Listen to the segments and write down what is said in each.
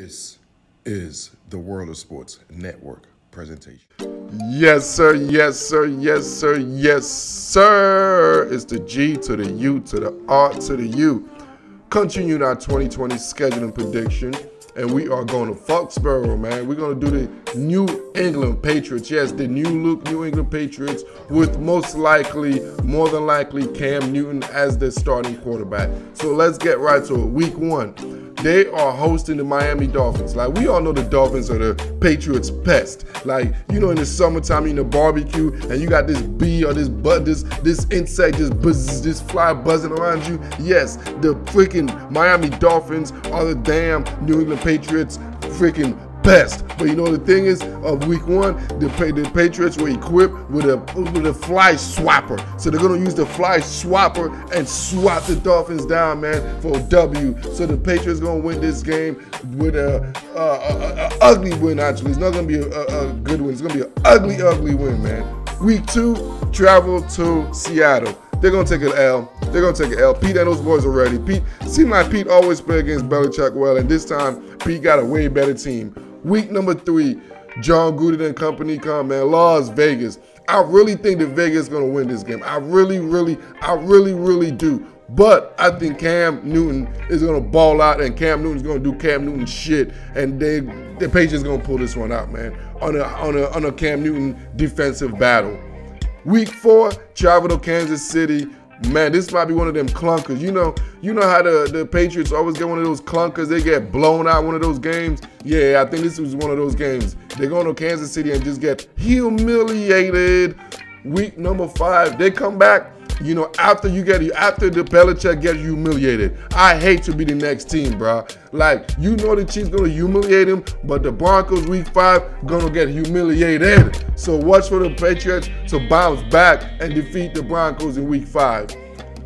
This is the World of Sports Network presentation. Yes, sir. Yes, sir. Yes, sir. Yes, sir. It's the G to the U to the R to the U. Continuing our 2020 scheduling prediction. And we are going to Foxborough, man. We're going to do the New England Patriots. Yes, the new look New England Patriots with most likely, more than likely, Cam Newton as the starting quarterback. So let's get right to it. Week one. They are hosting the Miami Dolphins. Like we all know the Dolphins are the Patriots pest. Like, you know, in the summertime you in a barbecue and you got this bee or this bud, this this insect just buzz, this fly buzzing around you. Yes, the freaking Miami Dolphins are the damn New England Patriots freaking best. But you know the thing is, of week one, the, the Patriots were equipped with a with a fly swapper. So they're gonna use the fly swapper and swap the Dolphins down, man, for a W. So the Patriots gonna win this game with a, a, a, a ugly win. Actually, it's not gonna be a, good win. It's gonna be an ugly, ugly win, man. Week two, travel to Seattle. They're gonna take an L. They're gonna take an L. Pete and those boys are ready. Pete seemed like Pete always play against Belichick well, and this time Pete got a way better team. Week number three, Jon Gruden and company come, man. Las Vegas. I really think that Vegas is gonna win this game. I really, really, I really, really do. But I think Cam Newton is gonna ball out, and Cam Newton's gonna do Cam Newton shit, and they the Patriots gonna pull this one out, man. On a on a on a Cam Newton defensive battle. Week four, travel to Kansas City. Man, this might be one of them clunkers. You know, you know how the, the Patriots always get one of those clunkers. They get blown out one of those games. Yeah, I think this was one of those games. They're going to Kansas City and just get humiliated. Week number five, they come back you know, after you get after the Belichick gets humiliated. I hate to be the next team, bro. Like, you know the Chiefs gonna humiliate him, but the Broncos week five gonna get humiliated. So watch for the Patriots to bounce back and defeat the Broncos in week five.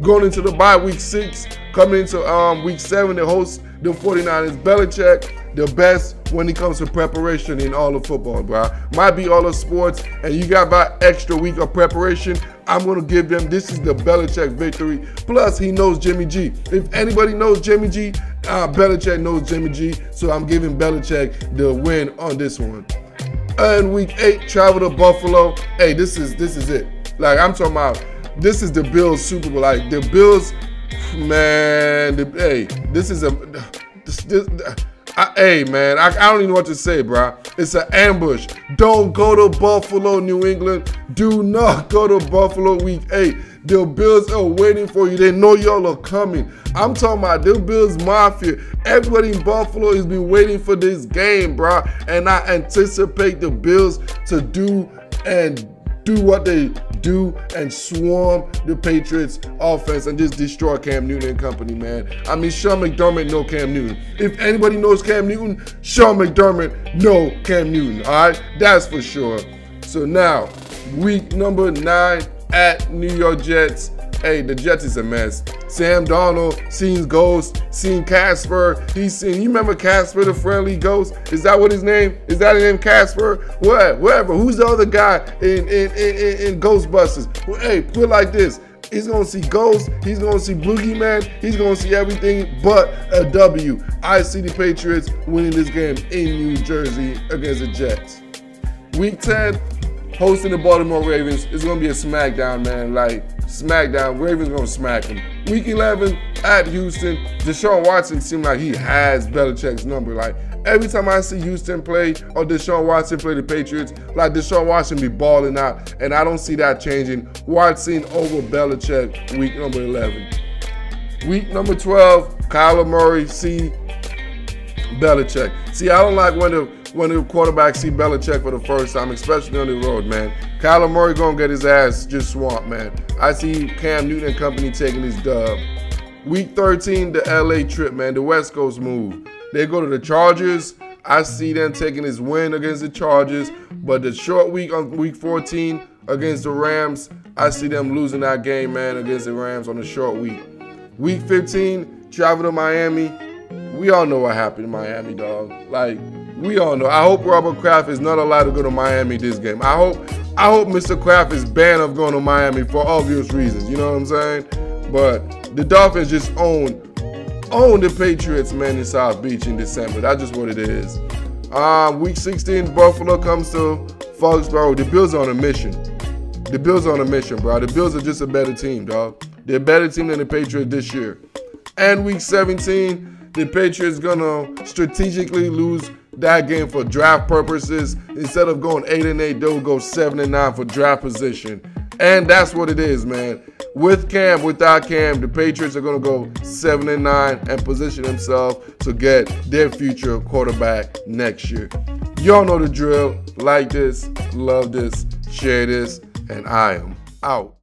Going into the bye week six, coming into um, week seven, they host the 49ers. Belichick the best when it comes to preparation in all of football, bro. Might be all of sports, and you got about extra week of preparation. I'm gonna give them. This is the Belichick victory. Plus, he knows Jimmy G. If anybody knows Jimmy G, uh, Belichick knows Jimmy G. So I'm giving Belichick the win on this one. And week eight, travel to Buffalo. Hey, this is this is it. Like I'm talking about. This is the Bills Super Bowl. Like the Bills, man. The, hey, this is a. This, this, I, hey man, I, I, don't even know what to say, bro. It's an ambush. Don't go to Buffalo, New England. Do not go to Buffalo week eight. The Bills are waiting for you. They know y'all are coming. I'm talking about the Bills Mafia. Everybody in Buffalo has been waiting for this game, bro. And I anticipate the Bills to do and do what they do and swarm the Patriots offense and just destroy Cam Newton and company, man. I mean, Sean McDermott know Cam Newton. If anybody knows Cam Newton, Sean McDermott know Cam Newton, all right? That's for sure. So now, week number nine at New York Jets. Hey, the Jets is a mess. Sam Darnold seen Ghost, seen Casper. He's seen. You remember Casper, the friendly ghost? Is that what his name? Is that his name, Casper? What? Whatever. Who's the other guy in in in, in Ghostbusters? Well, hey, put like this. He's gonna see ghosts. He's gonna see boogeyman. He's gonna see everything but a W. I see the Patriots winning this game in New Jersey against the Jets. Week 10, hosting the Baltimore Ravens. It's gonna be a smackdown, man. Like SmackDown, Ravens gonna smack him. Week 11 at Houston, Deshaun Watson seemed like he has Belichick's number. Like every time I see Houston play or Deshaun Watson play the Patriots, like Deshaun Watson be balling out, and I don't see that changing. Watson over Belichick, week number 11. Week number 12, Kyler Murray, see Belichick. See, I don't like when the when the quarterbacks see Belichick for the first time, especially on the road, man. Kyler Murray gonna get his ass just swamped, man. I see Cam Newton and company taking his dub. Week 13, the LA trip, man. The West Coast move. They go to the Chargers. I see them taking his win against the Chargers, but the short week on week 14 against the Rams, I see them losing that game, man, against the Rams on the short week. Week 15, travel to Miami. We all know what happened in Miami, dog. Like, we all know. I hope Robert Kraft is not allowed to go to Miami this game. I hope I hope Mr. Kraft is banned of going to Miami for obvious reasons. You know what I'm saying? But the Dolphins just own own the Patriots, man, in South Beach in December. That's just what it is. Um, week 16, Buffalo comes to Foxborough. The Bills are on a mission. The Bills are on a mission, bro. The Bills are just a better team, dog. They're a better team than the Patriots this year. And week 17, the Patriots gonna strategically lose that game for draft purposes. Instead of going 8 and 8, they'll go 7 and 9 for draft position. And that's what it is, man. With Cam, without Cam, the Patriots are to go 7 and 9 and position themselves to get their future quarterback next year. Y'all know the drill. Like this, love this, share this, and I am out.